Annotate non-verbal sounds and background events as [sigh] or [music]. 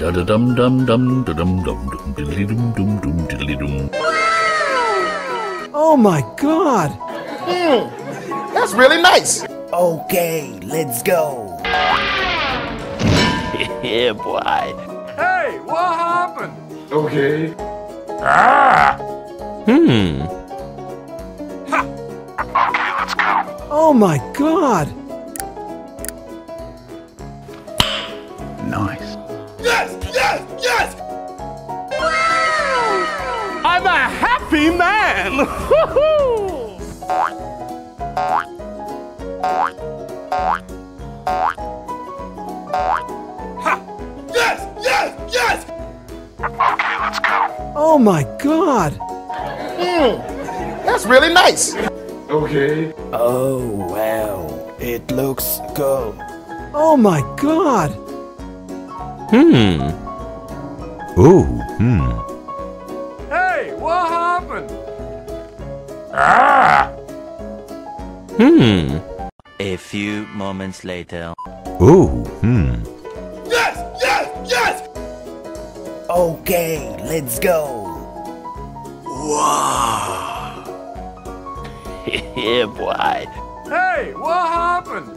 Da da dum dum dum da dum dum dum diddly dum dum dum diddly dum. Oh my god! That's really nice. Okay, let's go. Yeah, boy. Hey, what happened? Okay. Ah. Hmm. Oh my god! Nice. Happy man! Woohoo! Yes, yes, yes. Oh my god! That's really nice. Okay. Oh, wow. It looks good. Oh my god! Hmm. Oh, hmm. Hey, what happened? Hmm. A few moments later. Oh, hmm. Yes, yes, yes. Okay, let's go. [laughs] Yeah, boy. Hey, what happened?